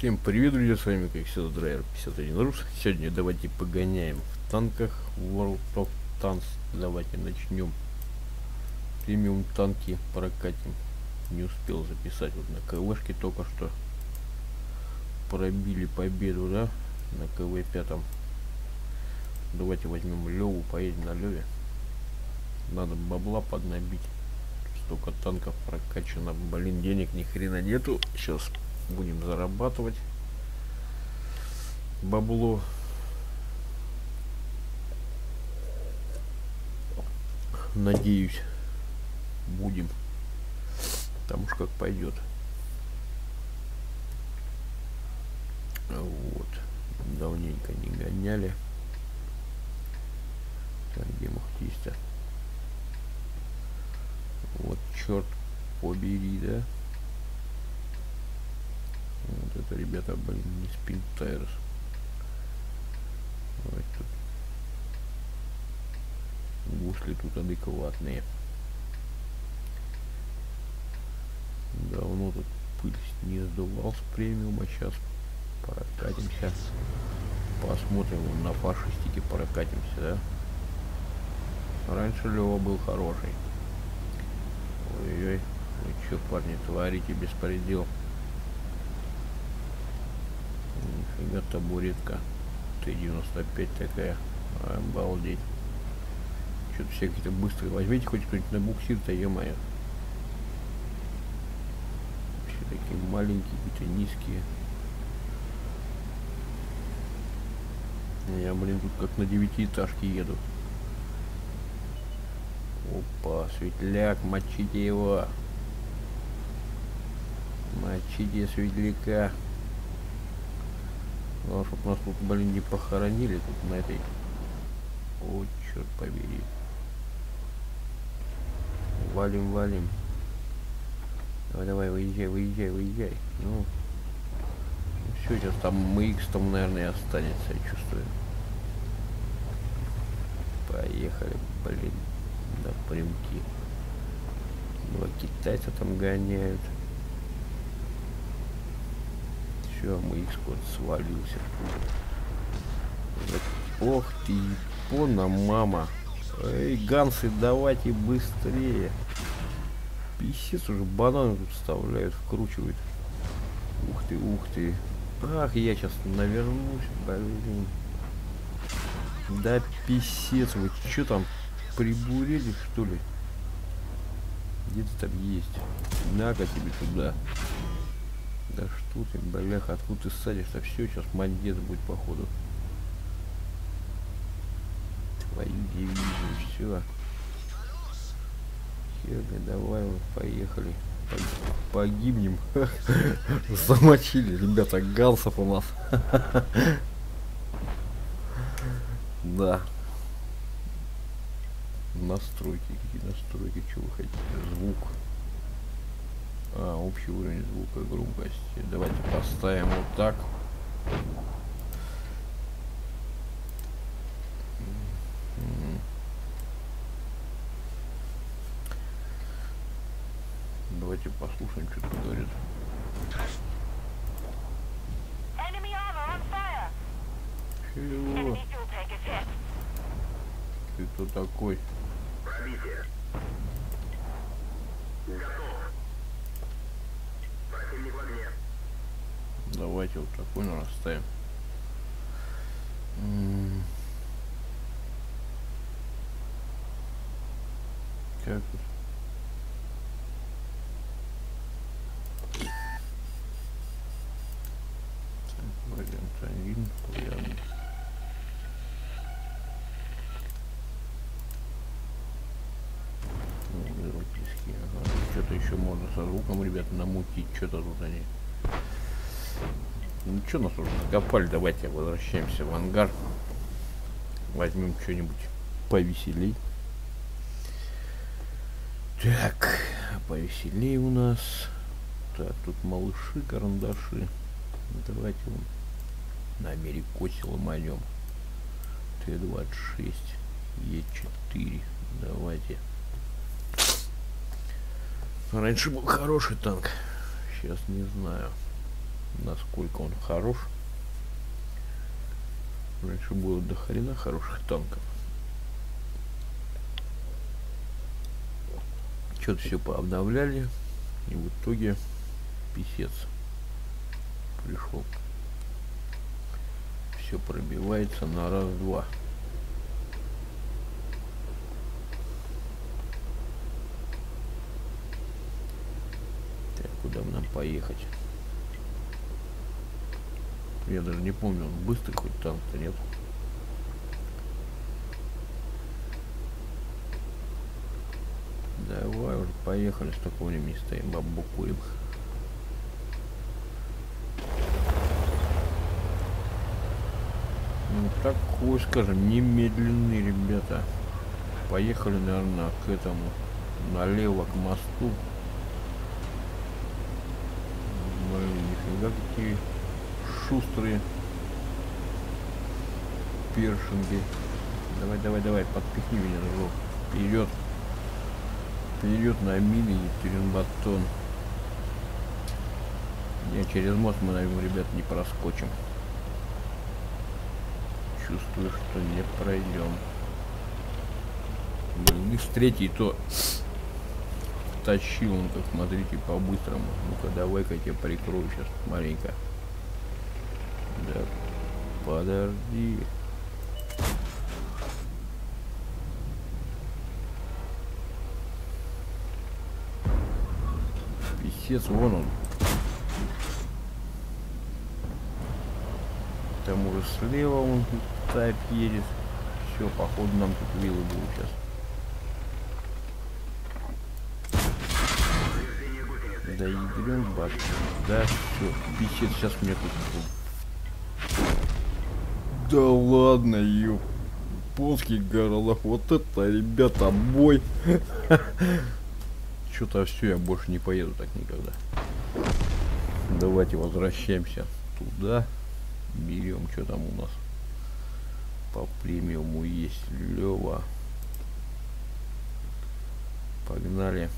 Всем привет, друзья, с вами как всегда Драйвер 51 Рус. Сегодня давайте погоняем в танках World of Tanks. Давайте начнем. Премиум танки прокатим. Не успел записать вот на КВшке только что. Пробили победу, да? На КВ 5. Давайте возьмем Леву, поедем на Леве. Надо бабла поднабить. Столько танков прокачано. Блин, денег ни хрена нету. Сейчас будем зарабатывать бабло. Надеюсь будем там уж как пойдет. Вот. Давненько не гоняли. Так, где мухтистя вот черт побери да вот это, ребята, блин, не спин тайрс. Вот тут. Гусли тут адекватные. Давно тут пыль не сдувал с премиума. Сейчас прокатимся. Посмотрим на фашистике прокатимся, да? Раньше Лева был хороший. Ой-ой, вы что, парни, творите беспредел? Нифига табуретка. Т-95 такая. Обалдеть. Что-то все какие-то быстрые. Возьмите хоть кто-нибудь на буксир-то, е-мое. Вообще такие маленькие, какие-то низкие. Я, блин, тут как на девятиэтажке еду. Опа, светляк, мочите его. Мочите светляка. Главное, чтобы нас тут, блин, не похоронили тут на этой... О, черт побери. Валим, валим. Давай, давай, выезжай, выезжай, выезжай. Ну, все, сейчас там МХ там, наверное, останется, я чувствую. Поехали, блин, до примки. Два китайца там гоняют. Все, их скоро свалился. Ох ты, япона мама. Эй, гансы, давайте быстрее. Писец уже бананы тут вставляют, вкручивают. Ух ты, ух ты. Ах, я сейчас навернусь, блин. Да писец, вы что там, прибурели что ли? Где-то там есть. На-ка тебе туда. Да что ты, бляха, откуда ты садишься? Все, сейчас мандец будет походу. Твою дивизию, все. Херга, давай, вот, поехали. Погибнем. Замочили, ребята, галсов у нас. Да. Настройки, какие настройки, что вы хотите? Звук. А, общий уровень звука, громкости. Давайте поставим вот так. Давайте послушаем, что тут говорит. Чего? Ты кто такой? Давайте вот такой ну, расставим. Как тут? Вариант один, вариант. Ага. Что-то еще можно со звуком, ребята, намутить. Что-то тут они. Ну что нас уже закопали, давайте возвращаемся в ангар. Возьмем что-нибудь повеселей. Так, повеселей у нас. Так, тут малыши, карандаши. Давайте вон на Америкосе ломанем. Т-26, Е4. Давайте. Раньше был хороший танк. Сейчас не знаю. насколько он хорош. Раньше было до хрена хороших танков. Что-то все пообновляли. И в итоге писец пришел. Все пробивается на раз-два. Куда нам поехать? Я даже не помню, он быстрый хоть танк-то нет. Давай уже поехали, с такого времени стоим, бабу курим. Ну такой, скажем, немедленный, ребята. Поехали, наверное, к этому, налево, к мосту. Нифига какие шустрые першинги. Давай, давай, давай, подпихни меня, дружок. Вперед. Вперед на мины и батон. Не, через мост мы, наверное, ребят, не проскочим. Чувствую, что не пройдем. Блин, с третий то тащил он, как смотрите, по-быстрому. Ну-ка, давай-ка я тебя прикрою сейчас маленько. Да, подожди. Писец, вон он. Там уже слева он тайп едет. Все, походу нам тут виллы будут сейчас. Да ядрен бак. Да, все, писец, сейчас мне тут... Да ладно, ёп. Японский горлах. Вот это, ребята, бой. Что-то все, я больше не поеду так никогда. Давайте возвращаемся туда. Берем, что там у нас. По премиуму есть Лева. Погнали.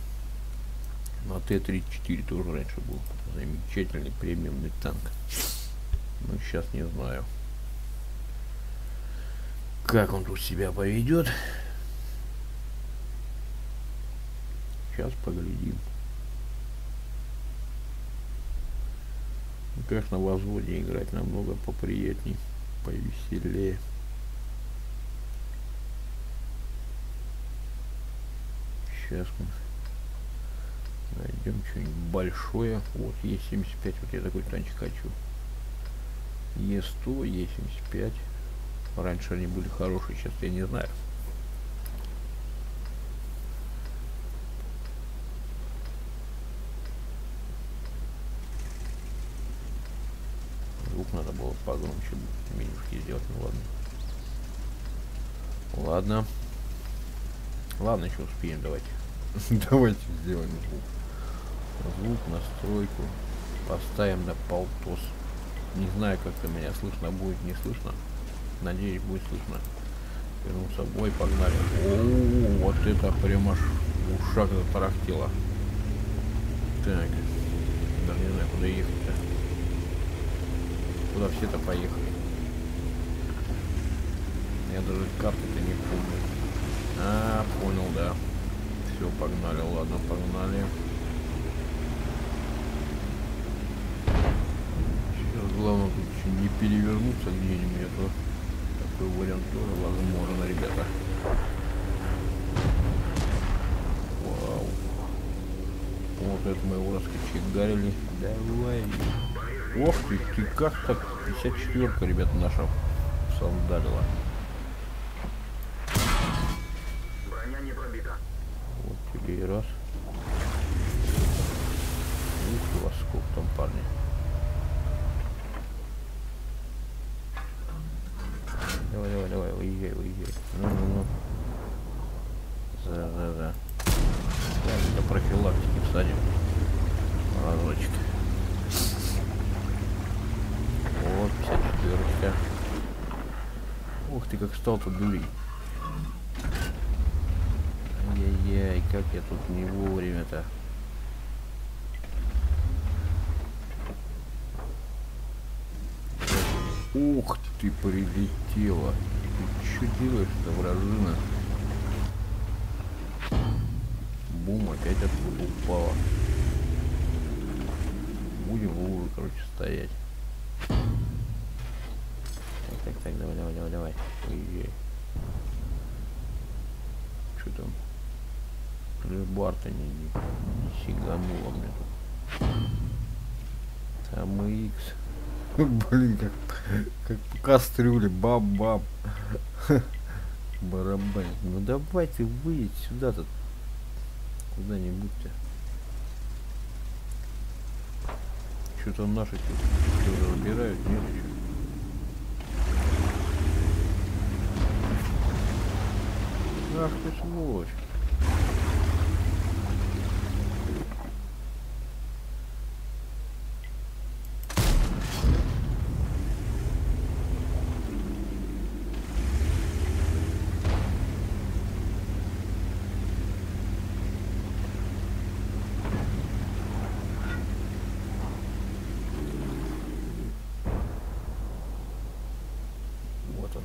На Т-34 тоже раньше был замечательный премиумный танк. Ну, сейчас не знаю. Как он тут себя поведет. Сейчас поглядим. Ну, конечно, в возводе играть намного поприятней, повеселее. Сейчас мы найдем что-нибудь большое. Вот, Е75, вот я такой танчик хочу. Е100, Е75. Раньше они были хорошие, сейчас я не знаю. Звук надо было погромче менюшки сделать, ну ладно. Ладно. Ладно, еще успеем, давайте. давайте сделаем звук. Звук, настройку. Поставим на полтос. Не знаю, как то меня слышно будет, не слышно. Надеюсь, будет слышно. Вернул собой, погнали. О, вот это прям аж в ушах затарахтело. Так. Даже не знаю, куда ехать-то. Куда все-то поехали. Я даже карты-то не помню. А, понял, да. Все, погнали, ладно, погнали. Сейчас главное тут еще не перевернуться где-нибудь, а то такой вариант тоже возможно, ребята. Вау. Вот это мы его раскочегарили. Давай. Ох ты, ты как так 54-ка, ребята, наша сандалила. Броня не пробита. Вот тебе и раз. Ух, у вас сколько там, парни. Давай, давай, давай, выезжай, выезжай. Ну, ну, ну. За, за, за. Так, для профилактики всадим. Разочек. Вот, 54 Ух ты, как стал тут дурить. Ай-яй-яй, как я тут не вовремя-то. Ух ты, прилетела. Ты что делаешь-то, вражина? Бум, опять откуда упала. Будем в луже, короче, стоять. Так, так, давай, давай, давай, давай. Что там? Рыбарта не, не, не сиганула мне тут. Там икс. Блин, как, как по кастрюле, бам-бам. Барабан. Ну давай ты выедь сюда-то. Куда-нибудь-то. Что-то наши тут уже разбирают, нет Ах ты сволочь. Вот он.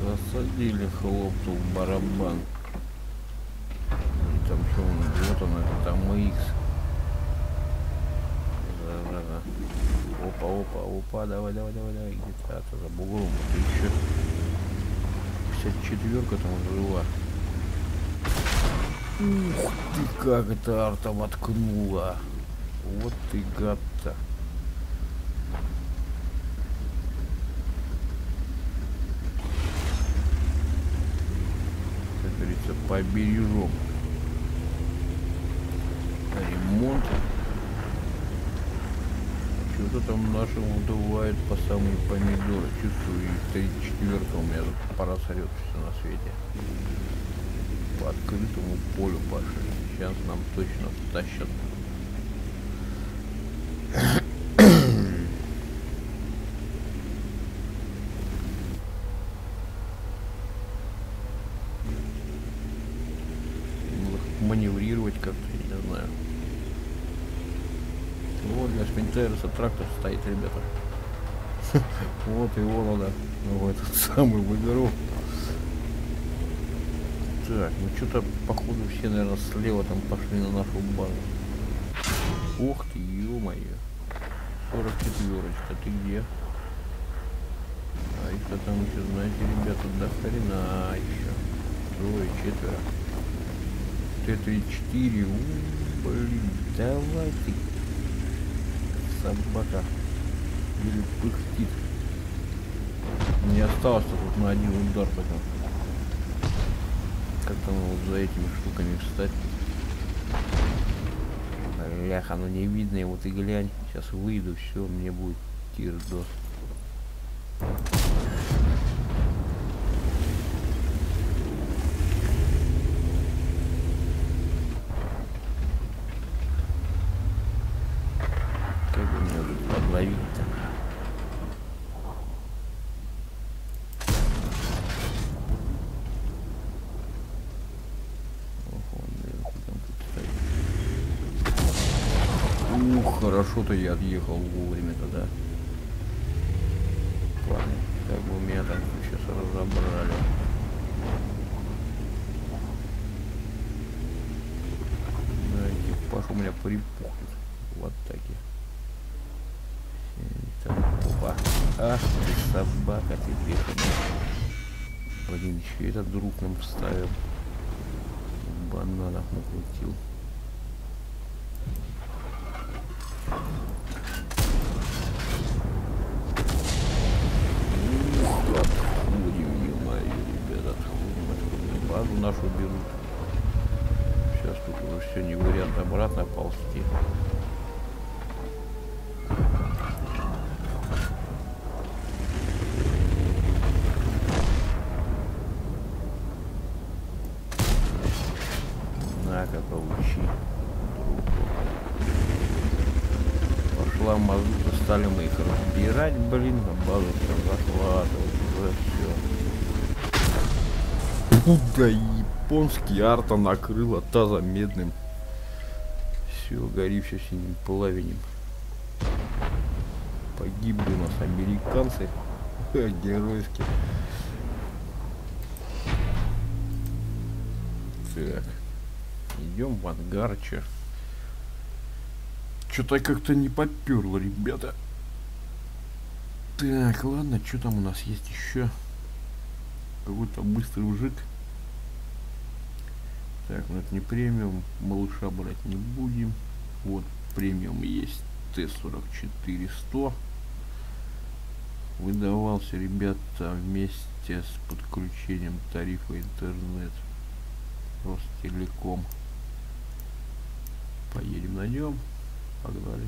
Засадили хлопцу в барабан. И там что он, вот он, это там X. Зараза. Опа, опа, опа, давай, где-то а, за бугром. Ты еще 54-ка там жила. Ух ты, как это арта воткнула. Вот ты гад-то. Как говорится, побережем. Ремонт. Что-то там нашим удувает по самые помидоры. Чувствую, и 34 у меня тут пора сорет все на свете. По открытому полю пошли. Сейчас нам точно их маневрировать как-то, я не знаю. Для Спинтерса трактор стоит, ребята. Вот его надо в этот самый в игру. Так, ну что-то походу все, наверное, слева там пошли на нашу базу. Ух ты, ё-моё. 44-очка, ты где? А их-то там еще, знаете, ребята, до хрена еще. Трое, четверо. Т-34, у, блин, давай ты. Собака. Или пыхтит. Не осталось-то тут на один удар потом. Как там вот за этими штуками встать? Бляха, ну не видно его, ты глянь. Сейчас выйду, все, мне будет тир до. Как бы мне Ух, хорошо-то я отъехал вовремя тогда. Ладно, как бы меня там сейчас разобрали. Да, экипаж у меня припухнет. Еще этот друг нам вставил. Бананов накрутил. Блин, на базу все захватывать, уже все. Куда Японский арта накрыла тазом медным. Все, гори все синим пламенем. Погибли у нас американцы. Геройски. Так. Идем в ангарче. Что-то как-то не поперло, ребята. Так, ладно, что там у нас есть еще? Какой-то быстрый ужик. Так, ну это не премиум, малыша брать не будем. Вот премиум есть Т-44-100. Выдавался, ребята, вместе с подключением тарифа интернет. Ростелеком. Поедем на нем. Погнали.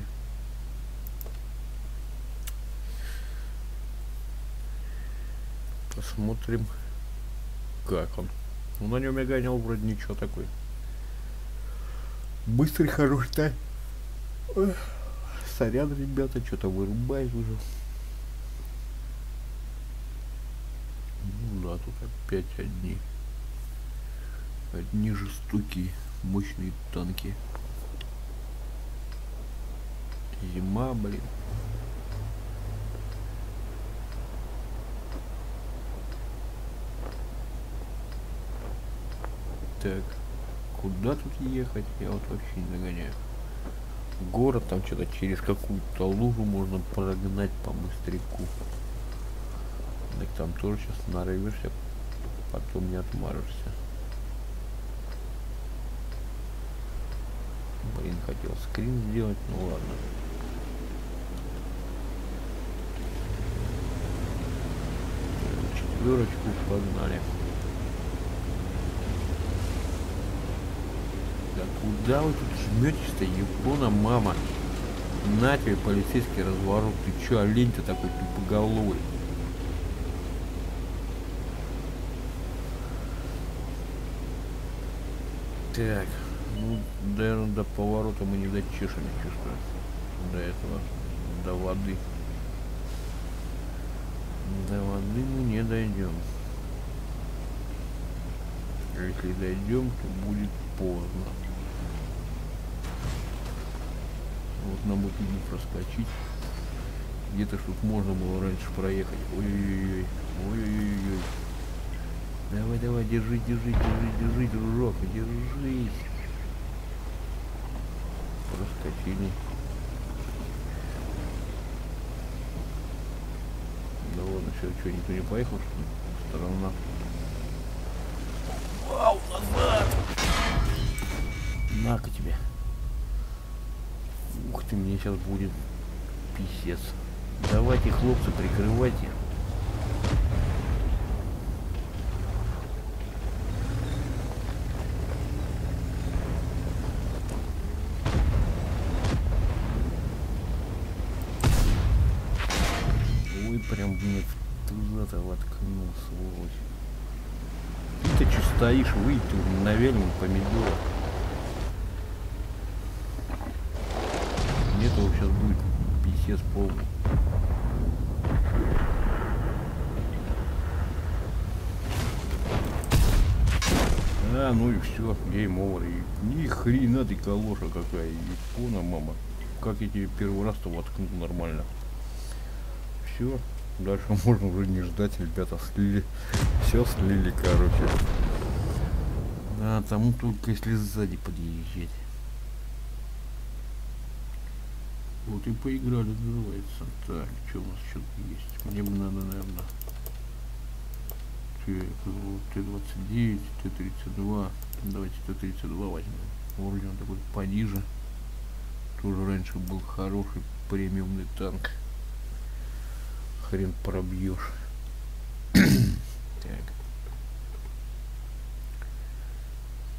Посмотрим, как он. Ну, на нем я гонял вроде ничего такой. Быстрый, хороший, да? Сорян, ребята, что-то вырубает уже. Ну да, тут опять одни. Одни жестокие, мощные танки. Зима, блин. Так, куда тут ехать? Я вот вообще не догоняю. Город там что-то через какую-то лужу можно прогнать по быстряку. Так там тоже сейчас нарывишься, потом не отмажешься. Блин, хотел скрин сделать, ну ладно. Четверочку погнали. Да куда вы тут жметесь-то, Япона, мама? На тебе полицейский разворот. Ты чё, олень-то такой тупоголовый? Так, ну, наверное, до поворота мы не дочешем, чувствую. До этого, до воды. До воды мы не дойдем. Если дойдем, то будет поздно. Вот нам вот не проскочить. Где-то чтоб можно было раньше проехать. Ой-ой-ой. Ой-ой-ой. Давай, давай, держи, держи, держи, держи, дружок, держись. Проскочили. Да ладно, все, что, никто не поехал, что ли? Сторона. Вау, назад! На-ка тебе. Ты, мне сейчас будет писец. Давайте, хлопцы, прикрывайте. Ой, прям мне туда-то воткнул, сволочь. Ты что стоишь, выйди ты навялим помидора. Этого сейчас будет писец полный. А, ну и все, гейм овер. Ни хрена ты калоша какая, Япона, мама. Как я тебе первый раз-то воткнул нормально. Все, дальше можно уже не ждать, ребята, слили. Все слили, короче. Да, тому только если сзади подъезжать. Вот и поиграли, называется. Так, что у нас что-то есть? Мне бы надо, наверное, Т-29, Т-32. Давайте Т-32 возьмем. Вроде он такой пониже. Тоже раньше был хороший премиумный танк. Хрен пробьешь. так.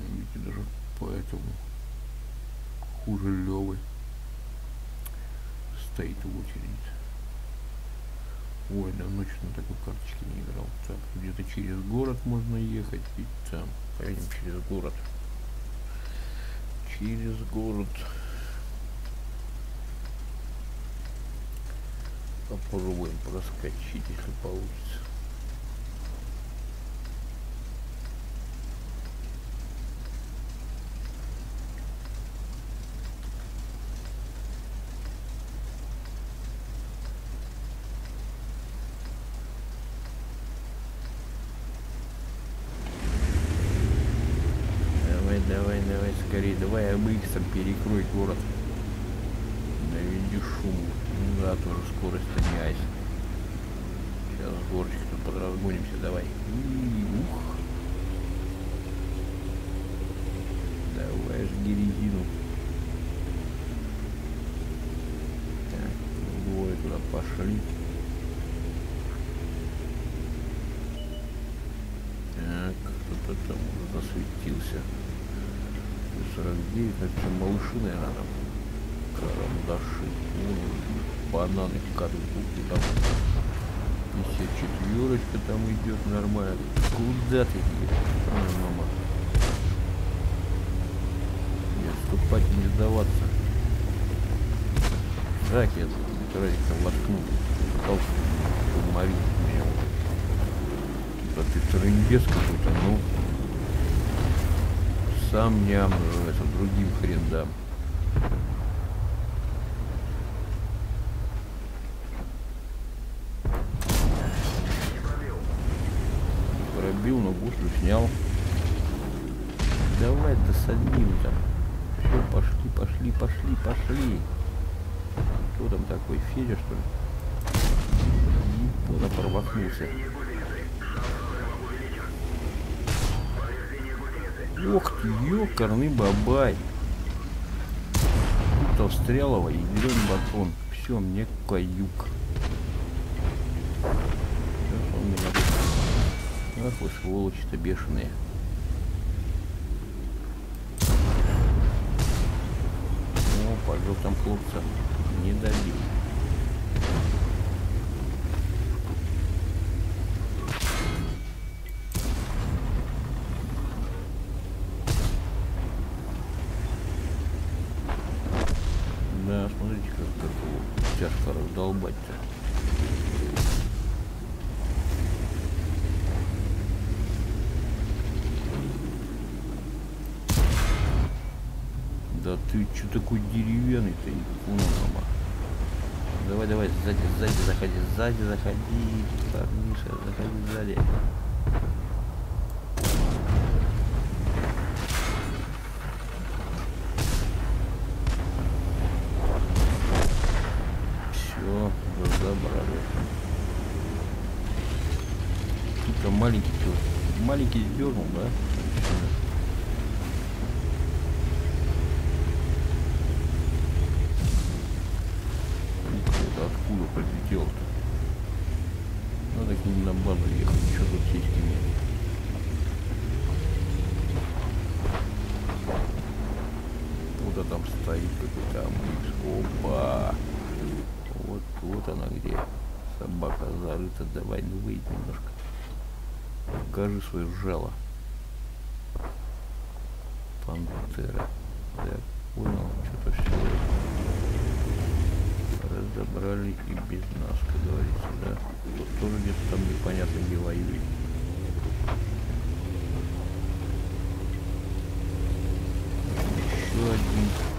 Видите, даже поэтому хуже Левы стоит очередь. Ой, давно что на такой карточке не играл. Так, где-то через город можно ехать и там. Поедем через город. Через город. Попробуем проскочить, если получится. давай, давай, скорее, перекрой город. Наведи шум. Ну да, тоже скорость-то не айс. Сейчас с горочки-то подразгонимся, давай. И, ух. Давай жги резину. Так, двое туда пошли. Так, кто-то там уже засветился. 49, это малыши, наверное, там. Карандаши. Вон, бананы кадут там. 54 там идет нормально. Куда ты едешь? Ой, мама. Не отступать, не сдаваться. Так, я второй там воткнул. Пытался уморить меня. Типа ты трындец какой-то, ну. Сам ням называется, другим хрен дам. Не пробил. Пробил, но гуслю снял. Давай досадим там. Все, пошли, пошли, пошли, пошли. Кто там такой, Федя, что ли? Япона промахнулся. Ох ты, ёкарный бабай. Тут Австрялова и зеленый батон. Все, мне каюк. Сейчас он меня тут- Ах вы сволочи-то бешеные. О, поджег там хлопца. Не добил. Сзади, сзади заходи, сзади заходи, парниша, заходи сзади. Все, разобрали. Тут маленький чё? Маленький дернул, да? Ух ты, это откуда прилетел-то? Надо к ним на базу ехать, что тут сиськи нет. Вот там стоит какой-то амбикс. Опа! Вот, вот она где. Собака зарыта. Давай, ну выйди немножко. Покажи свое жало. Пантера. Я понял, что-то все разобрали и без нас, как говорится, да. Тут тоже где-то там непонятно где воюет. Еще один.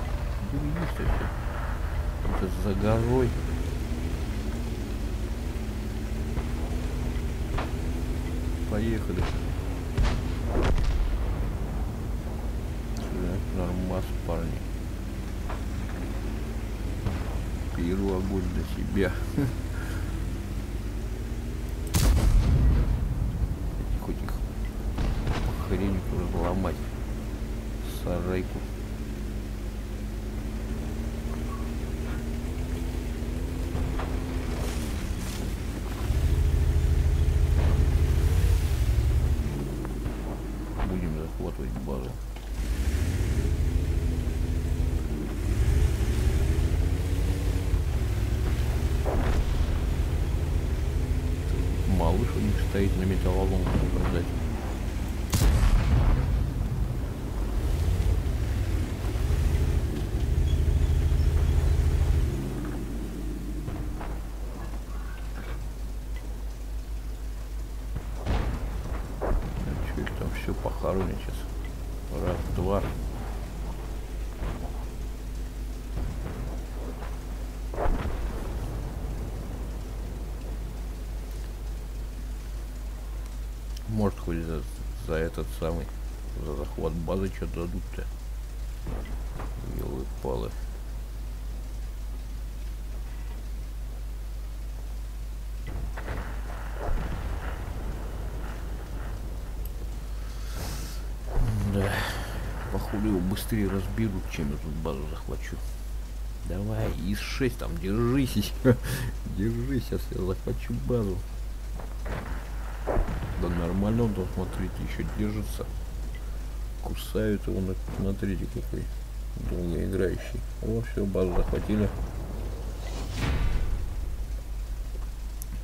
Ну, есть это. Это за горой. Поехали. Нормас, парни. Беру огонь для себя. Эти хоть их хрень разломать. Сарайку. Будем захватывать базу. Малыш у них стоит на металлолом ждать. Что их там все похоронят сейчас? Раз, два. Может хоть за, за этот самый За захват базы что дадут-то? Елы-палы. Да, походу его быстрее разберут, чем я тут базу захвачу. Давай, ИС-6 там, держись. Держись, сейчас я захвачу базу. Да нормально он там, смотрите, еще держится. Кусают его, смотрите, какой долгоиграющий. О, все, базу захватили.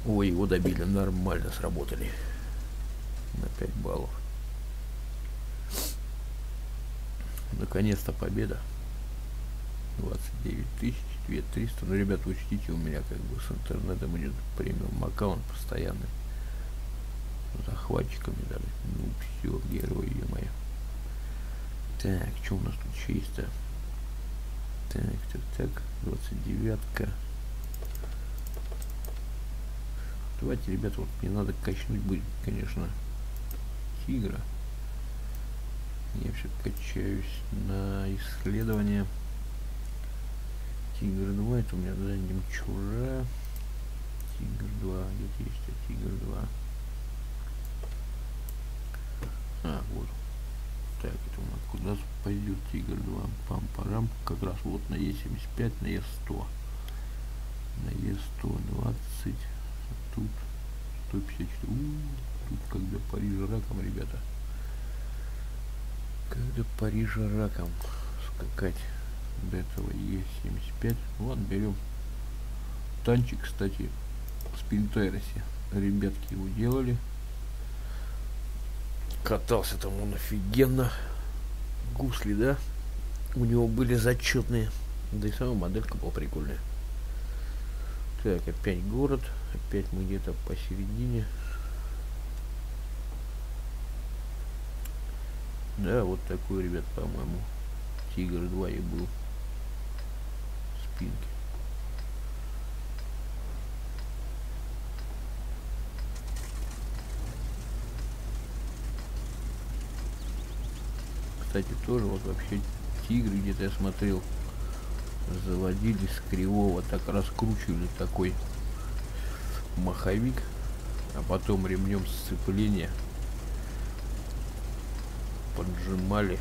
Ой, его добили, нормально сработали. На 5 баллов. Наконец-то победа. 29 тысяч, 2300. Ну, ребята, учтите, у меня как бы с интернетом идет премиум аккаунт постоянный. Захватчиками дали. Ну, все, герой, ё-моё. Так, что у нас тут есть-то? Так, так, так, 29-ка. Давайте, ребята, вот мне надо качнуть будет, конечно, тигра. Я все качаюсь на исследование. Тигр 2, это у меня да, немчура. Тигр 2, где есть а Тигр 2? А, вот. Так, это у нас куда пойдет Тигр 2? Пам-парам. Как раз вот на Е75, на Е100. На Е100 20. А тут 154. У, тут когда Парижа раком, ребята. Когда Парижа раком скакать до этого Е75. Ладно, берем танчик, кстати, в Спинтеросе. Ребятки его делали. Катался там он офигенно. Гусли, да? У него были зачетные. Да и сама моделька была прикольная. Так, опять город. Опять мы где-то посередине. Да, вот такой, ребят, по-моему, Тигр 2 и был. Спинки. Кстати, тоже вот вообще тигры где-то я смотрел заводили с кривого, так раскручивали такой маховик, а потом ремнем сцепления поджимали,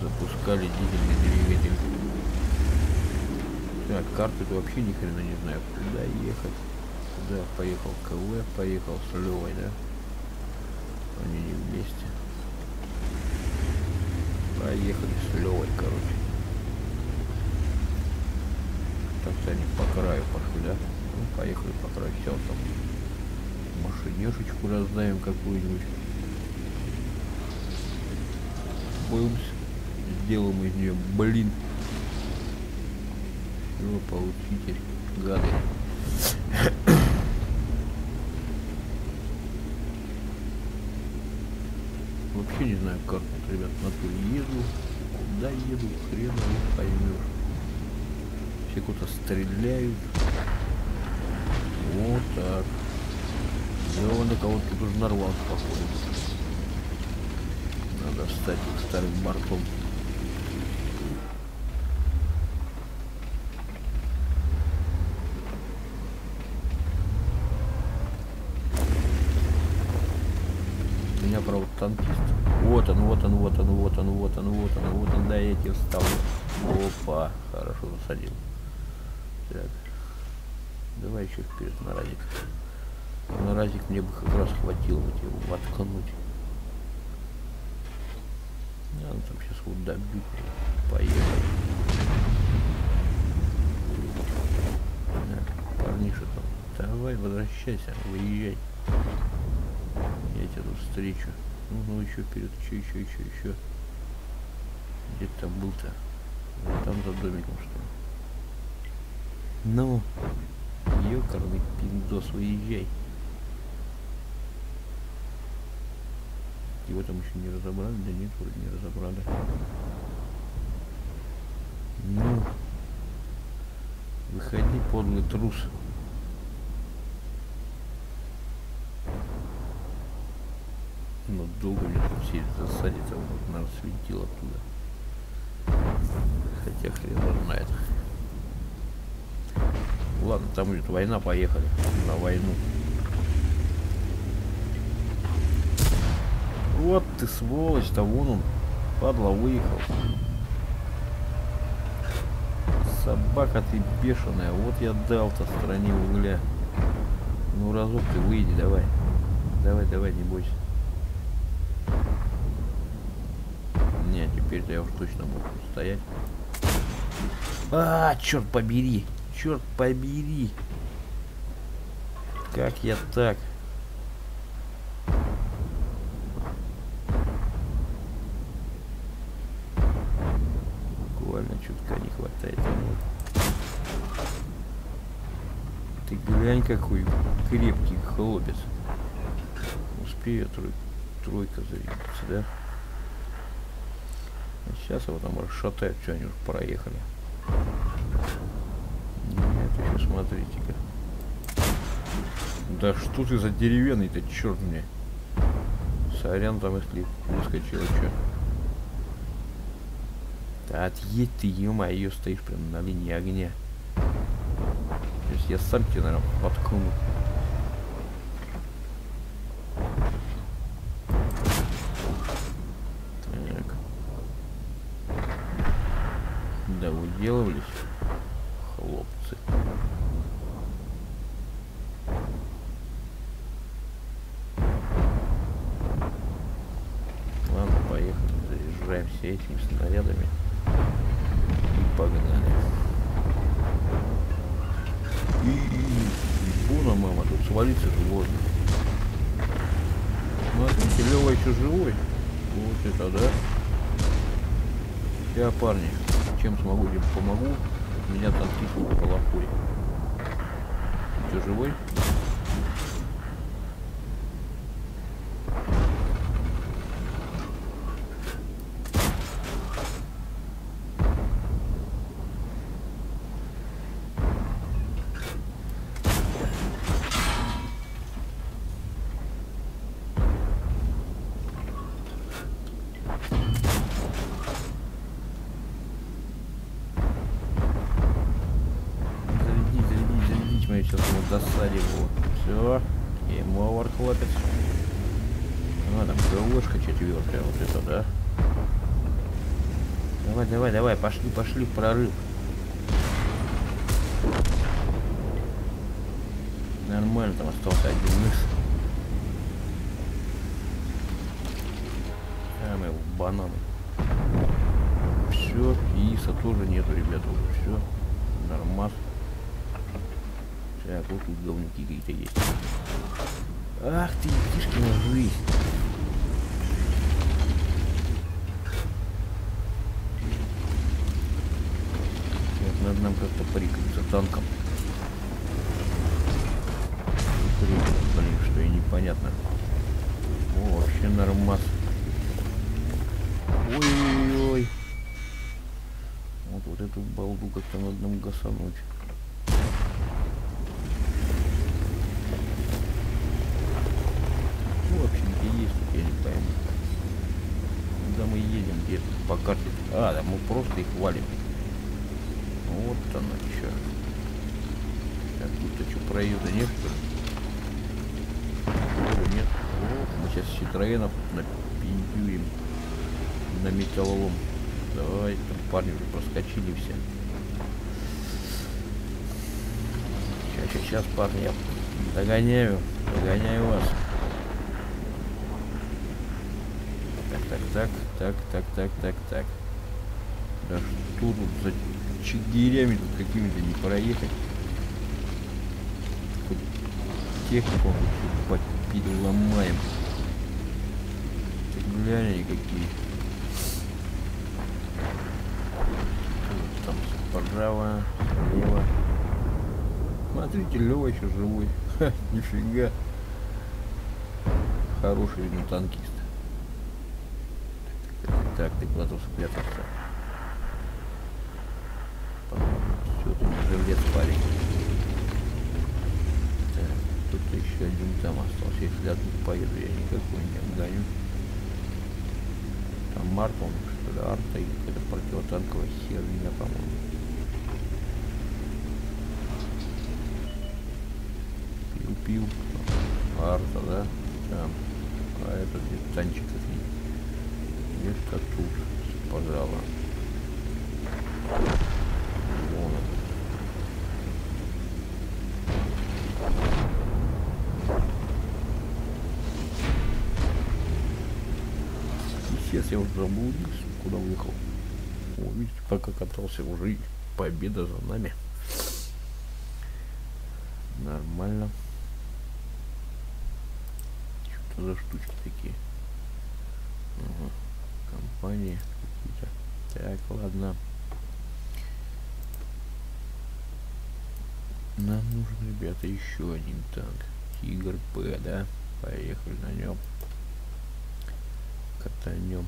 запускали дизельный двигатель. Так, карты-то вообще ни хрена не знаю, куда ехать. Куда поехал КВ, поехал с Левой, да? Они не вместе. Поехали с Левой, короче. Так-то они по краю пошли, да? Ну, поехали по краю. Сейчас там машинешечку раздаем какую-нибудь. Бумс. Сделаем из нее блин. Все, получите, гады. Вообще не знаю, как вот, ребят, на то еду. Куда еду, хрен его поймешь. Все куда-то стреляют. Вот так. Да он на кого-то тут уже нарвался, походу. Надо встать старым бортом. Меня, правда, танкист. Вот он, вот он, вот он, вот он, вот он, вот он, вот он, да, я тебе вставлю. Опа, хорошо засадил. Так. Давай еще вперед на разик. На разик мне бы как раз хватило вот его воткнуть. Надо там сейчас вот добить. Поехали. Так, парниша там. Давай, возвращайся, выезжай. Тебя тут встречу. Ну, ну еще вперед, еще, еще, еще, еще. Где ты там был-то? Вот там за домиком, что ли? Ну, ёкарный пиндос, выезжай. Его там еще не разобрали? Да нет, вроде не разобрали. Ну, выходи, подлый трус. Ну долго мне тут сидеть засадиться, вот нас светил оттуда. Хотя хрен знает. Ладно, там будет война, поехали на войну. Вот ты сволочь-то, вон он, падла, выехал. Собака ты бешеная, вот я дал-то стороне угля. Ну разок ты выйди, давай. Давай, давай, не бойся. Не, теперь-то я уж точно буду стоять. А, черт побери! Черт побери! Как я так? Буквально чутка не хватает. Ты глянь, какой крепкий хлопец. Успею трой... тройка заведется, да? Сейчас его там расшатают, что они уже проехали. Нет, еще смотрите-ка. Да что ты за деревянный-то, черт мне. Сорян там, если выскочил, что. Да отъедь ты, ё ее стоишь прям на линии огня. То есть я сам тебе, наверное, подкну. Так. Да, уделывались, хлопцы. Ладно, поехали, заряжаемся этими снарядами и погнали. И, и, Буна, мама, тут свалиться же можно. Смотрите, Лева еще живой. Вот это да. Я, парни, чем смогу, тем помогу. Меня танкист полохой. Че, живой? Зарядить, зарядить, зарядить. Мы сейчас его досадим. Вот. Все. Game over, хлопец. А, там ГОшка четвертая. Вот это, да? Давай, давай, давай. Пошли, пошли в прорыв. Нормально, там остался один мыс. А, мы в бананы. Все, Иса тоже нету, ребята, уже все. Нормас. Так, вот тут говнюки какие-то есть. Ах ты, птишкина жизнь. Нам как-то прикрыться танком. Блин, что и непонятно. О, вообще нормас. Ой-ой-ой. Вот, вот эту балду как-то надо нам гасануть. Ну, вообще где есть я не пойму. Куда мы едем, где по карте? А, да мы просто их валим. Вот оно. Так, тут-то что, проезда нет, что ли? Нет. О, мы сейчас Ситроенов напиндюем на металлолом. Давай, там парни уже проскочили все. Сейчас, сейчас, сейчас, парни, я догоняю, догоняю вас. Так, так, так, так, так, так, так, так. Да что тут за чигирями тут какими-то не проехать. Технику хоть переломаем. Ты глянь какие. Там справа, слева. Смотрите, Лева еще живой. Ха, нифига. Хороший, видно, танкист. Так, ты куда тут спрятался? Все, ты живец, парень. Так, тут еще один там остался. Если я тут поеду, я никакой не обгоню. Март, он что ли, арта или какая-то противотанковая херня, по-моему. Пил-пил. Арта, да? Там. А это где танчик их Где-то тут, пожалуй. Уже заблудился, куда уехал. О, видите, пока катался, уже победа за нами. Нормально. Что за штучки такие? Ага. Компании какие-то. Так, ладно. Нам нужен, ребята, еще один танк. Тигр П, да? Поехали на нем. Катанем.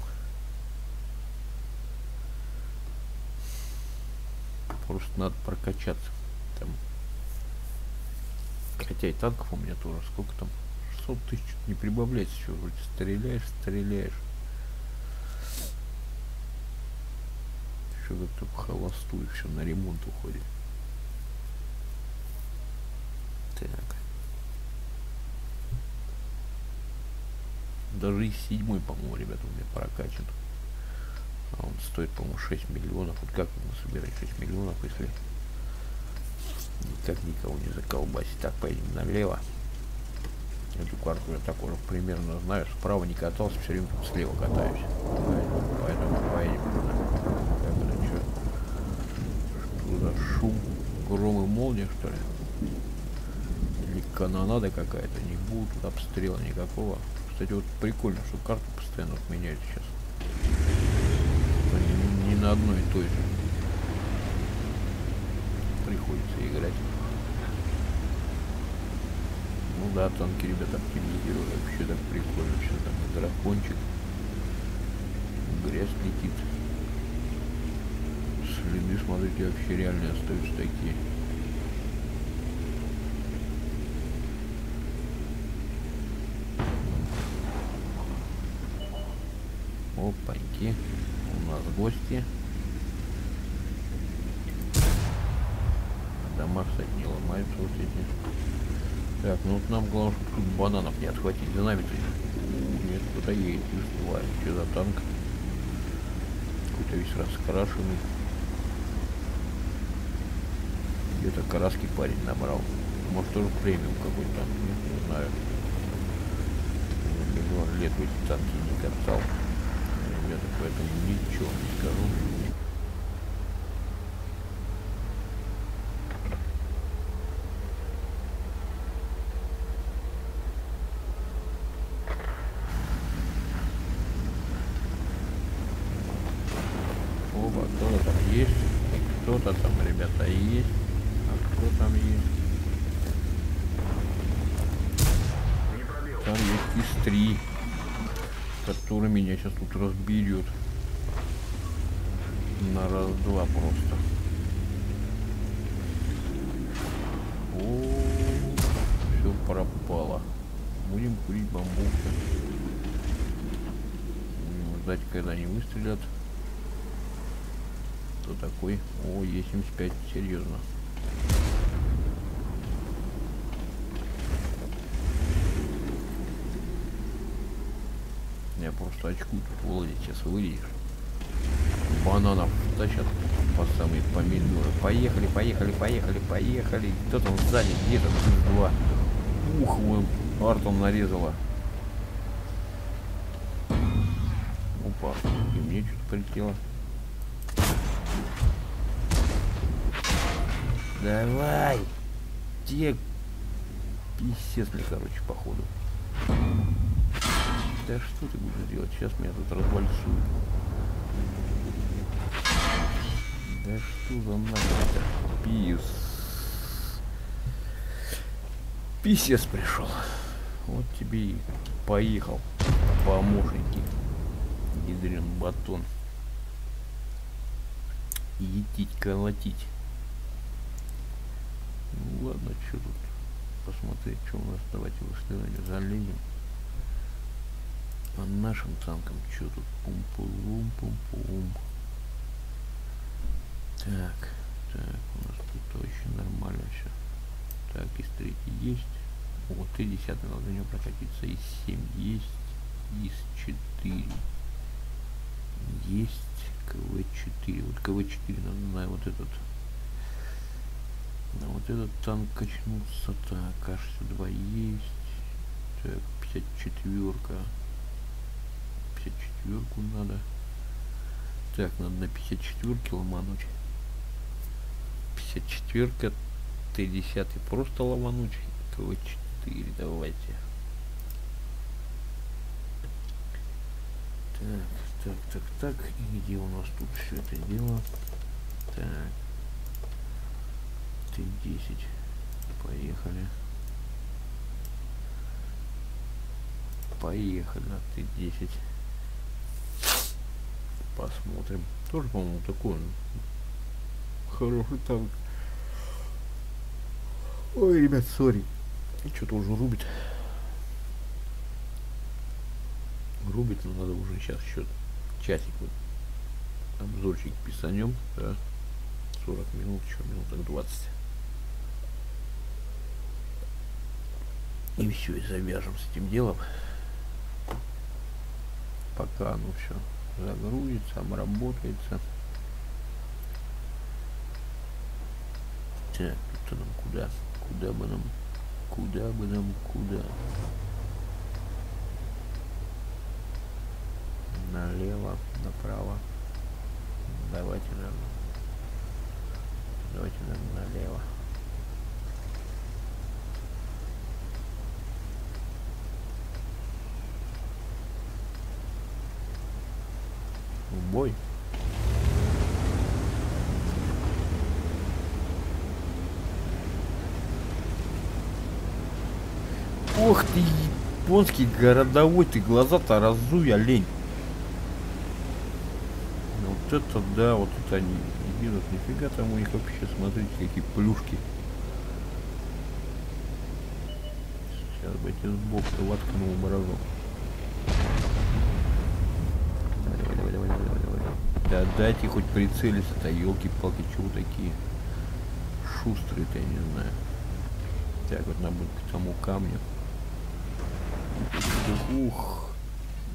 Просто надо прокачаться. Там. Хотя и танков у меня тоже. Сколько там? 600 тысяч не прибавляется еще. Вроде стреляешь, стреляешь. Что-то только холостую все на ремонт уходит. Так. Даже и седьмой, по-моему, ребята, у меня прокачан. А он стоит, по-моему, 6 миллионов. Вот как мы собирать 6 миллионов, если никак никого не заколбасить. Так, поедем налево. Эту карту я так уже примерно знаю. Справа не катался, все время слева катаюсь. Поэтому, поедем туда. Это что? Что за шум? Гром и молния, что ли? Или канонада какая-то? Не будет обстрела никакого. Кстати, вот прикольно, что карту постоянно вот меняют сейчас. Не, не на одной и той же. Приходится играть. Ну да, танки, ребята, оптимизировали. Вообще так прикольно. Сейчас там дракончик. Грязь летит. Следы, смотрите, вообще реально остаются такие. Опаньки. У нас гости. Дома, кстати, не ломаются вот эти. Так, ну вот нам главное, чтобы тут бананов не отхватить. За нами -то... Нет, кто-то едет, чувствую. Что за танк? Какой-то весь раскрашенный. Где-то краски парень набрал. Может тоже премиум какой-то там, не знаю. Миллион лет в эти танки не катал ребята, поэтому ничего не скажу. Оба, кто-то там есть, кто-то там, ребята, есть. А кто там есть? Там есть из три который меня сейчас тут разберет. На раз-два просто. О, все пропало. Будем курить бамбуки. Ждать, когда они выстрелят. Кто такой? О, Е75, серьезно. Я просто очку тут Володя сейчас вылезешь. Бананов тащат по самые помидоры. Поехали, поехали, поехали, поехали. Кто там сзади? Где там два? Ух, вон Артон нарезала. Опа, и мне что-то прилетело. Давай! Те писец мне, короче, походу. Да что ты будешь делать? Сейчас меня тут развальцуют. Да что за нахер Пис. Писец пришел. Вот тебе и поехал. Помощники. Ядрен батон. Етить, колотить. Ну ладно, что тут посмотреть, что у нас. Давайте в исследование залезем. По нашим танкам что тут? Пум-пум-пум-пум. Так, так, у нас тут очень нормально все. Так, из третий есть. О, три десятых надо на него прокатиться. Из 7 есть. Из 4 есть. КВ-4. Вот КВ-4 надо на вот этот. На вот этот танк качнуться. Так, Аш-2 есть. Так, 54-ка. 54-ку надо. Так, надо на 54-ке ломануть. 54-ка. Т-10 просто ломануть. КВ-4 давайте. Так, так, так, так. И где у нас тут все это дело? Так. Т-10. Поехали. Поехали на Т-10. Посмотрим. Тоже, по-моему, такой он хороший танк. Ой, ребят, сори. Что-то уже рубит. Рубит, но надо уже сейчас еще часик вот обзорчик писанем. Да. 40 минут, еще минуток 20. И все, и завяжем с этим делом. Пока оно все загрузится, обработается. Так, тут нам куда? Куда бы нам? Куда бы нам? Куда? Налево, направо. Давайте, наверное. Давайте, наверное, налево. В бой. Ох ты, японский городовой, ты глаза-то разуй, олень. Вот это да, вот это они едут, нифига там у них вообще, смотрите, какие плюшки. Сейчас бы эти сбоку воткнул бы Да дайте хоть прицелиться-то, елки-палки, чего такие шустрые-то, я не знаю. Так, вот надо будет к тому камню. Ух,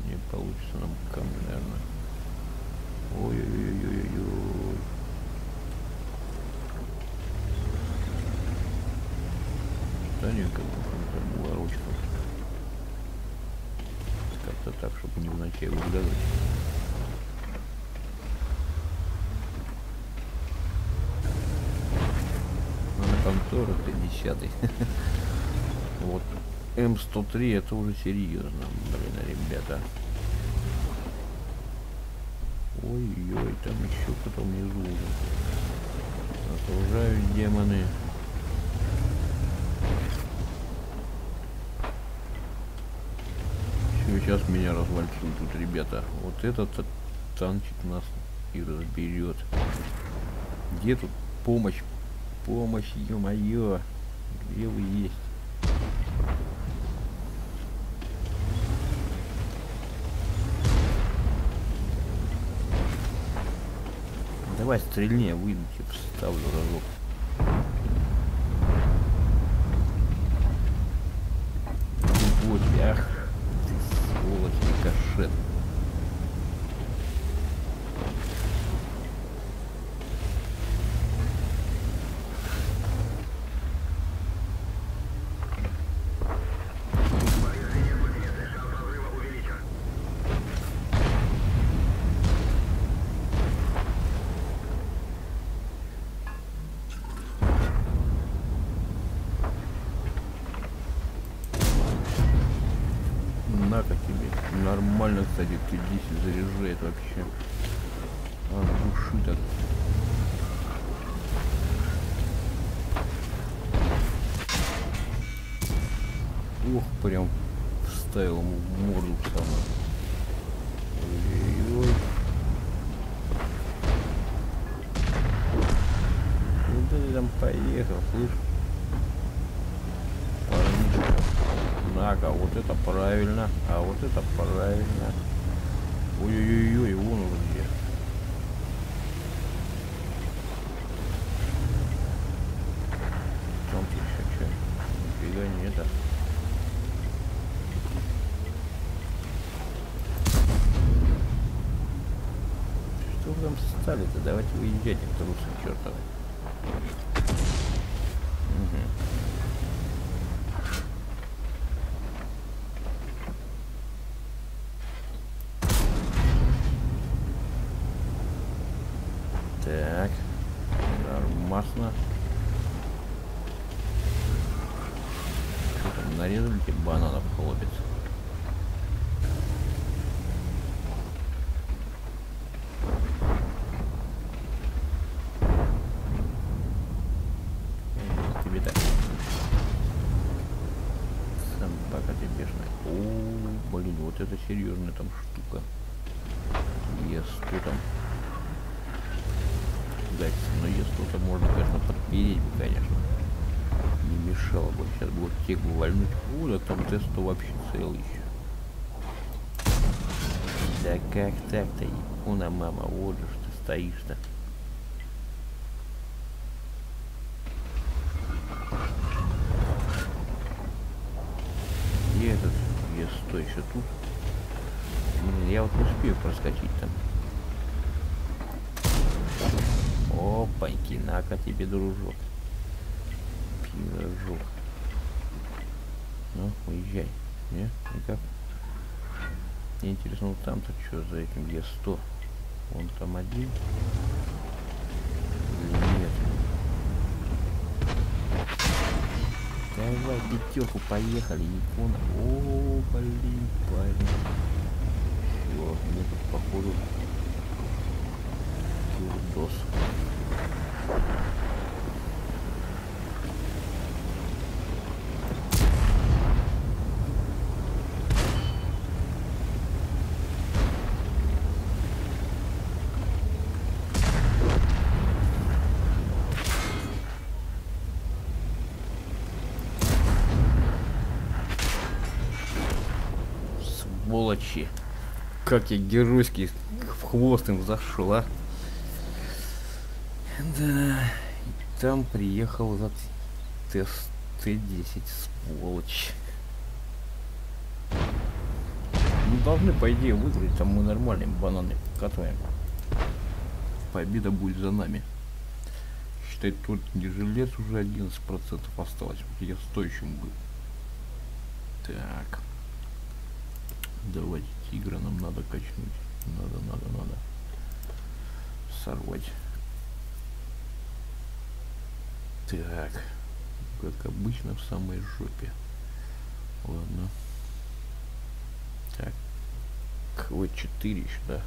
не получится нам камни, наверное. Ой-ой-ой-ой-ой. Да не, как бы там уворочено. Как-то так, чтобы не в ночи выглядывать. Контору ты десятый. Вот М103 это уже серьезно, блин, ребята. Ой-ой, там еще кто-то внизу. Окружают демоны. Сейчас меня развальцуют тут, ребята. Вот этот танчик нас и разберет. Где тут помощь? Помощь, ё-моё. Где вы есть? Давай стрельнее выйду, типа, ставлю разок. Вот, ах, ты сволочь, рикошет. Повреждение гусеницы. Шанс разрыва увеличен. На-ка тебе. Нормально, кстати, ты 10 заряжает вообще. А, души так. Ох, прям вставил ему в морду самое. Ой-ой-ой. Куда ты там поехал, слышь? На, а вот это правильно, а вот это правильно. Ой-ой-ой, вон он где. Там еще что? Нифига не это. Что вы там стали-то? Давайте выезжайте, трусы чертовы. Мгм. Так, нормально. Что там, нарезали тебе бананов хлопец? Э, Тебе так. Собака ты бешеная. О, блин, вот это серьезная там штука. Ес, что там? дать. Но если что-то можно, конечно, подпереть бы, конечно. Не мешало бы. Сейчас бы вот бы вальнуть. О, да там тест вообще целый еще. Да как так-то, Икуна мама, вот же ты стоишь-то. Где этот? Я стой еще тут. Я вот не успею проскочить там. Опаньки, на-ка тебе, дружок. Пирожок. Ну, уезжай. Не? Никак? Мне интересно, вот там-то что за этим Е100? Он там один? Нет? Давай, пятерку, поехали, Япона. О, блин, парень. Мне тут походу Кирдос. Как я геройски в хвост им зашел, а? Да, и там приехал этот тест Т-10, сволочь. Мы должны, по идее, выиграть, там мы нормальные бананы катаем. Победа будет за нами. Считай, тут не жилец уже 11% осталось. Я стоящим был. Так. Давайте тигра нам надо качнуть. Надо, надо, надо. Сорвать. Так. Как обычно в самой жопе. Ладно. Так. КВ-4 еще, да.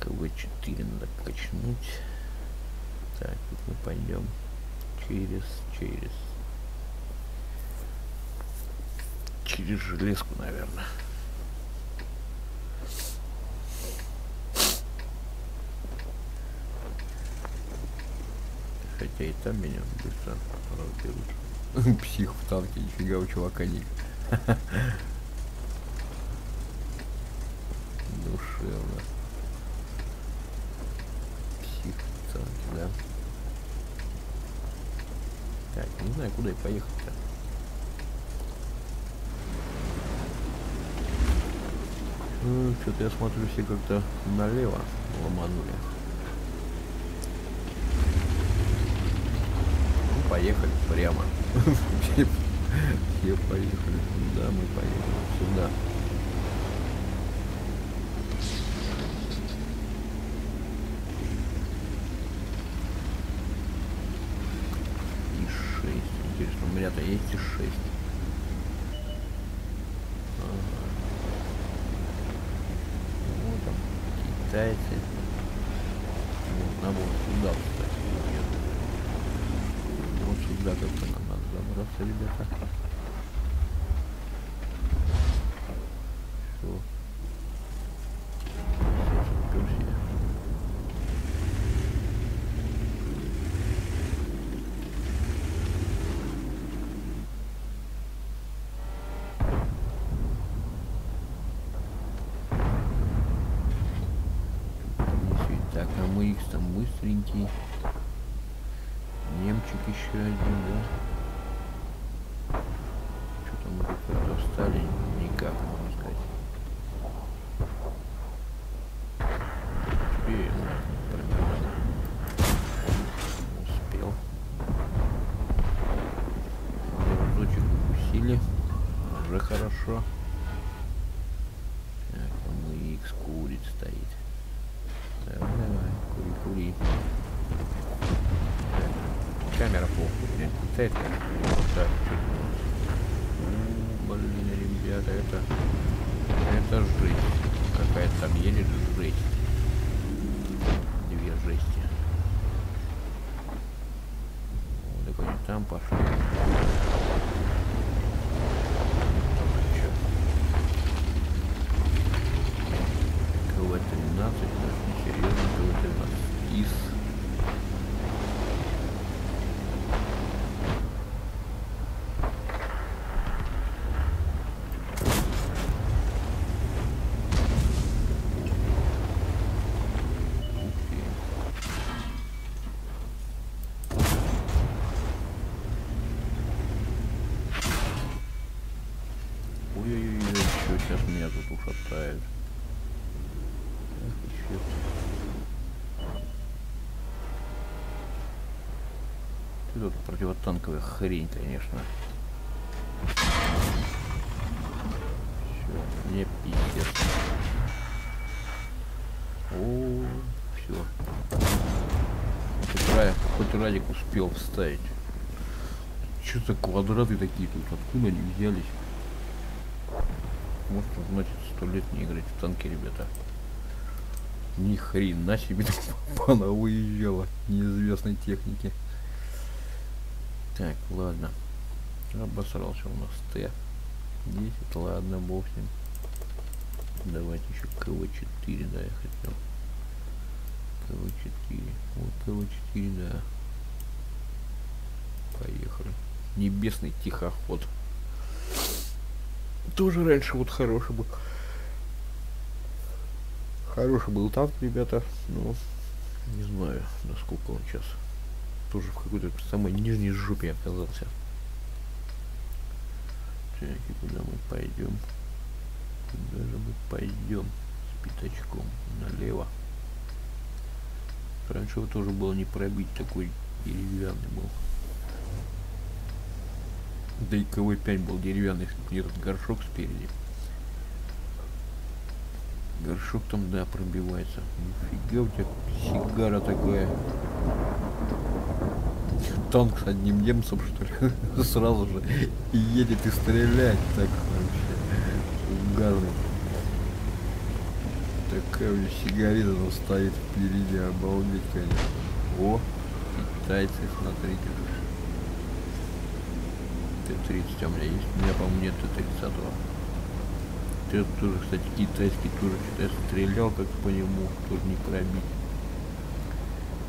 КВ-4 надо качнуть. Так, тут мы пойдем через, через. Через железку, наверное. И там меня быстро разберут. Псих в танке, нифига у чувака нет. Душевно. Псих в танке, да. Так, не знаю, куда и поехать-то. Ну, что-то я смотрю, все как-то налево ломанули. Поехали прямо. Все поехали. Да, мы поехали сюда. Противотанковая хрень, конечно. Все, не пиздец. О, все. Хоть, Ра- хоть Радик успел вставить. Что за квадраты такие тут? Откуда они взялись? Может, значит, сто лет не играть в танки, ребята. Ни хрена себе там она выезжала неизвестной техники. Так, ладно. Обосрался у нас Т. 10, ладно, бог с ним. Давайте еще КВ-4, да, я хотел. КВ-4. Вот КВ-4, да. Поехали. Небесный тихоход. Тоже раньше вот хороший был. Хороший был танк, ребята. Но не знаю, насколько он сейчас. Тоже в какой-то самой нижней жопе оказался. Так, и куда мы пойдем? Куда же мы пойдем? С пятачком налево. Раньше его тоже было не пробить, такой деревянный был. Да и КВ-5 был деревянный, этот горшок спереди. Горшок там, да, пробивается. Нифига у тебя сигара такая. Танк с одним немцем, что ли, сразу же и едет и стреляет. Так вообще угарный. Такая у него сигарета там стоит впереди, обалдеть, конечно. О, китайцы, смотрите. Т-30 у меня есть. У меня, по-моему, нет Т-30. Ты тоже, кстати, китайский тоже что-то стрелял как по нему, тоже не пробить.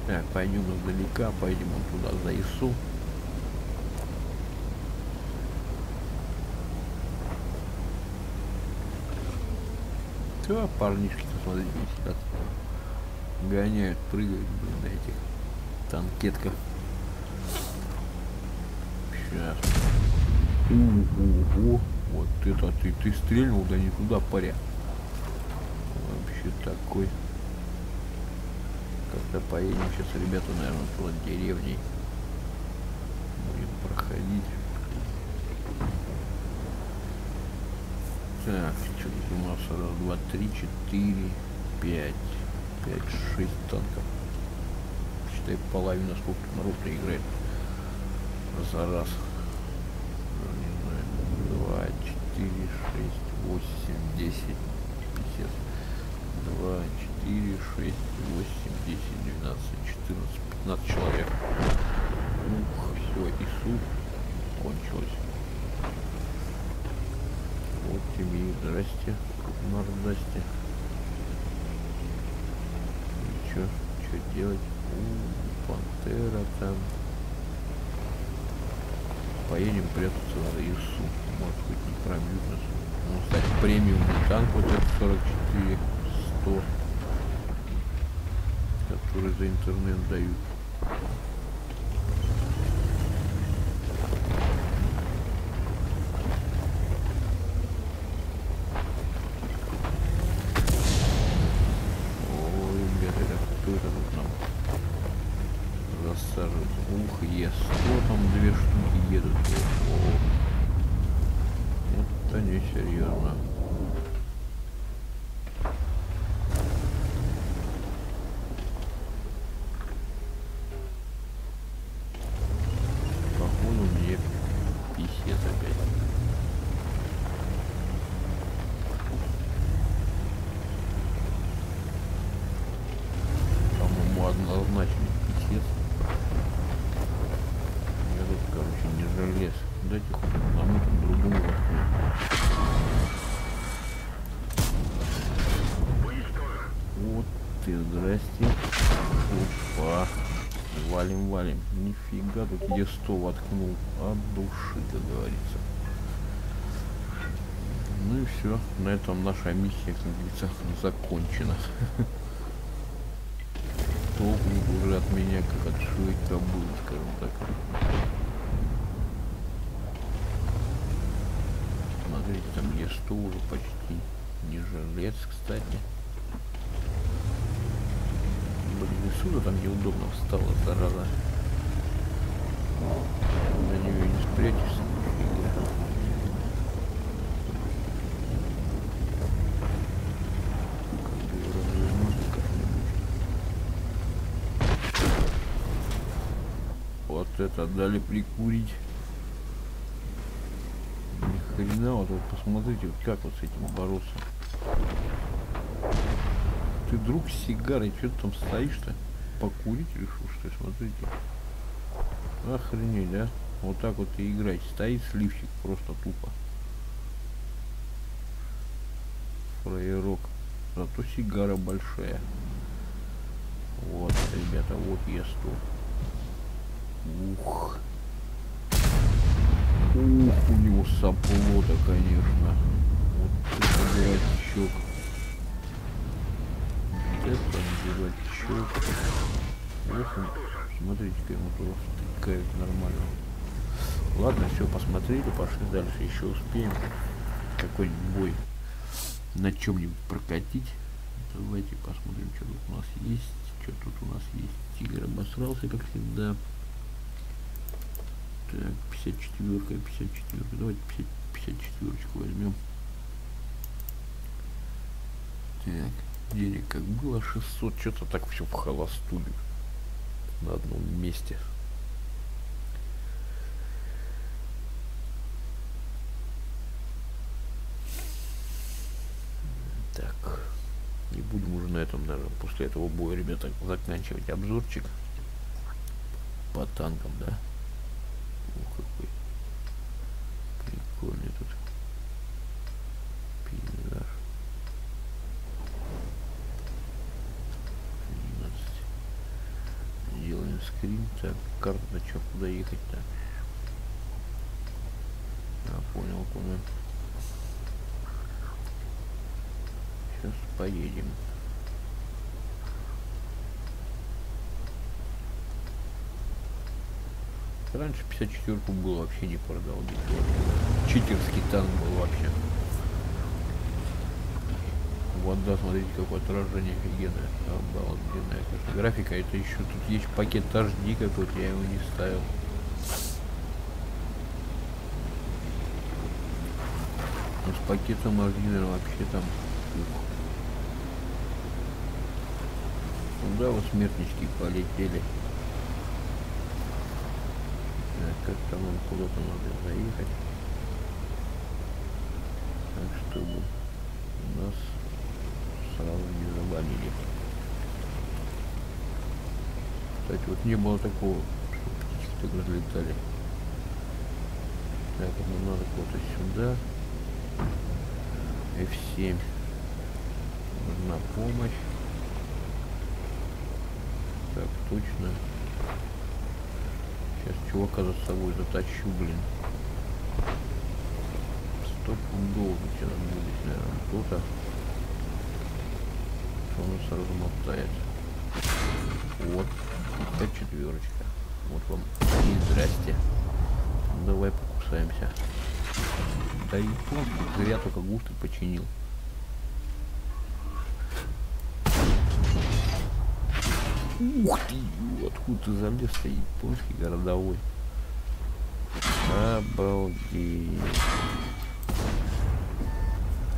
Так, пойдем издалека, пойдем туда за ИСУ. Да, парнишки-то, смотрите, сидят. Гоняют, прыгают, блин, на этих танкетках. Сейчас. Ого, вот это ты, ты стрельнул, да не туда, паря. Вообще такой. Когда поедем сейчас, ребята, наверное, туда деревней. Будем проходить. Так, что тут у нас? Раз, два, три, четыре, пять. Пять, шесть танков. Считай, половина сколько народ играет за раз. Ну, не знаю. Два, четыре, шесть, восемь, десять, пятьдесят. Два, четыре, шесть, восемь, десять, двенадцать, четырнадцать, пятнадцать человек. Ух, все, и суд кончилось. Вот тебе и здрасте, мордасте. И чё, чё делать? У, пантера там. Поедем прятаться за ИСУ. Может быть не пробьют нас. Ну, кстати, премиумный танк вот этот 44 100. которые за интернет дают. Ой, ребята, это кто это тут нам засаживает? Ух, Е100 там две штуки едут. О, Это несерьезно. Походу мне писец опять. По-моему, однозначно писец. Я тут, короче, не желез. Дайте хоть одному там другому воткну. Уничтожен. Вот ты, здрасте. Опа. Валим, валим. Нифига тут где 100 воткнул. От души, как говорится. Ну и все. На этом наша миссия, как говорится, закончена. Толкник уже от меня, как от швы кобылы, скажем так. Смотрите, там Е100 уже почти не жилец, кстати. Блин, и сюда там неудобно встала, зараза. На нее не спрячешься. Вот это дали прикурить. Ни хрена, вот, вот посмотрите, вот как вот с этим бороться. Ты друг с сигарой, что ты там стоишь-то? Покурить решил, что ли? Смотрите. Охренеть, да? Вот так вот и играть. Стоит сливчик просто тупо. Фраерок. Зато сигара большая. Вот, ребята, вот я стол. Ух. Ух, у него сопло-то, конечно. Вот это. Вот это дурачок. Ох, он, смотрите-ка, ему просто тыкает нормально. Ладно, все, посмотрели, пошли дальше. Еще успеем какой-нибудь бой на чем-нибудь прокатить. Давайте посмотрим, что тут у нас есть. Что тут у нас есть? Тигр обосрался, как всегда. Так, 54 54 Давайте 50, 54 возьмем. Так, денег как было 600, что-то так все в холостую на одном месте. Так, не будем уже на этом, наверное, после этого боя, ребята, заканчивать обзорчик по танкам, да? Ух, какой прикольный тут пейзаж. 11. Делаем скрин. Так, что, куда ехать-то? А, понял, понял. Сейчас поедем. Раньше 54-ку было вообще не продал. Читерский танк был вообще. Вода, смотрите, какое отражение офигенное. Обалденная. конечно. Графика это еще тут есть пакет HD какой-то, я его не ставил. Но с пакетом HD, наверное, вообще там. Куда вы смертнички полетели? Так, как там куда-то надо заехать. Так, чтобы нас сразу не забанили. Кстати, вот не было такого, что птички так разлетали. Так, нам надо куда-то сюда. F7. Нужна помощь. Так, точно. Сейчас чувака за собой затащу, блин. Сто пудов сейчас будет, наверное, кто-то. Он нас размотает. Вот, это четверочка. Вот вам и здрасте. Давай покусаемся. Да и помню, зря только густы починил. Ух ты, откуда ты залез-то, японский городовой. Обалдеть.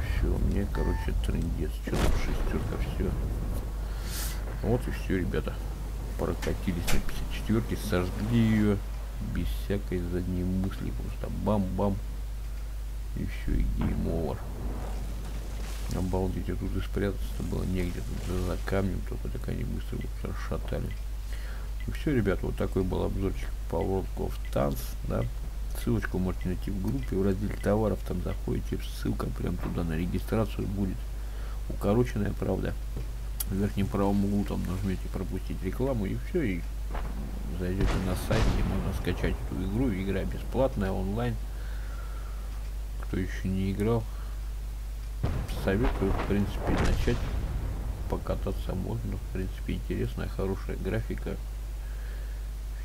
Все, мне, короче, трындец. Что там шестерка, все. Вот и все, ребята. Прокатились на 54 сожгли ее без всякой задней мысли. Просто бам-бам. И все, и гейм овер. Обалдеть, а тут и спрятаться было негде. Тут за камнем только так они быстро расшатали. Ну все, ребята, вот такой был обзорчик по World of Tanks, да. Ссылочку можете найти в группе, в разделе товаров, там заходите, ссылка прям туда на регистрацию будет. Укороченная, правда. В верхнем правом углу там нажмете пропустить рекламу и все, и зайдете на сайт, где можно скачать эту игру. Игра бесплатная, онлайн. Кто еще не играл, советую, в принципе, начать покататься можно. В принципе, интересная, хорошая графика,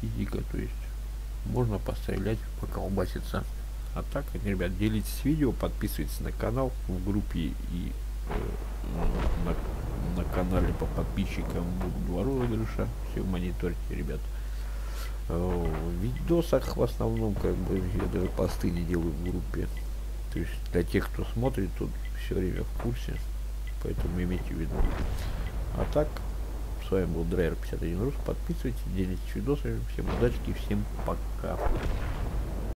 физика, то есть можно пострелять, поколбаситься. А так, ребят, делитесь видео, подписывайтесь на канал в группе и э, на, на канале по подписчикам буду два розыгрыша. Все мониторьте, ребят. Э, в видосах в основном, как бы, я даже посты не делаю в группе. То есть для тех, кто смотрит, тут все время в курсе. Поэтому имейте в виду. А так, с вами был Драйвер 51 Рус. Подписывайтесь, делитесь видосами. Всем удачи всем пока.